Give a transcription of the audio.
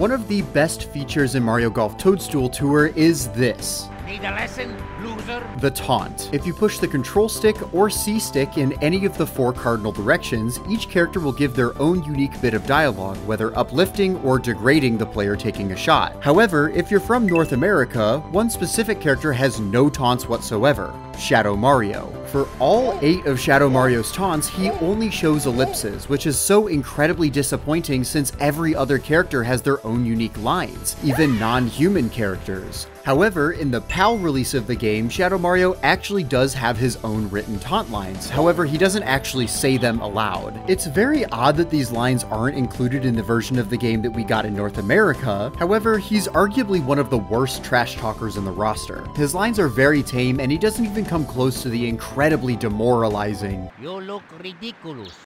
One of the best features in Mario Golf Toadstool Tour is this. Need a lesson, loser? The taunt. If you push the control stick or C stick in any of the four cardinal directions, each character will give their own unique bit of dialogue, whether uplifting or degrading the player taking a shot. However, if you're from North America, one specific character has no taunts whatsoever. Shadow Mario. For all 8 of Shadow Mario's taunts, he only shows ellipses, which is so incredibly disappointing since every other character has their own unique lines, even non-human characters. However, in the PAL release of the game, Shadow Mario actually does have his own written taunt lines, however he doesn't actually say them aloud. It's very odd that these lines aren't included in the version of the game that we got in North America, however he's arguably one of the worst trash talkers in the roster. His lines are very tame and he doesn't even come close to the incredibly demoralizing. You look ridiculous.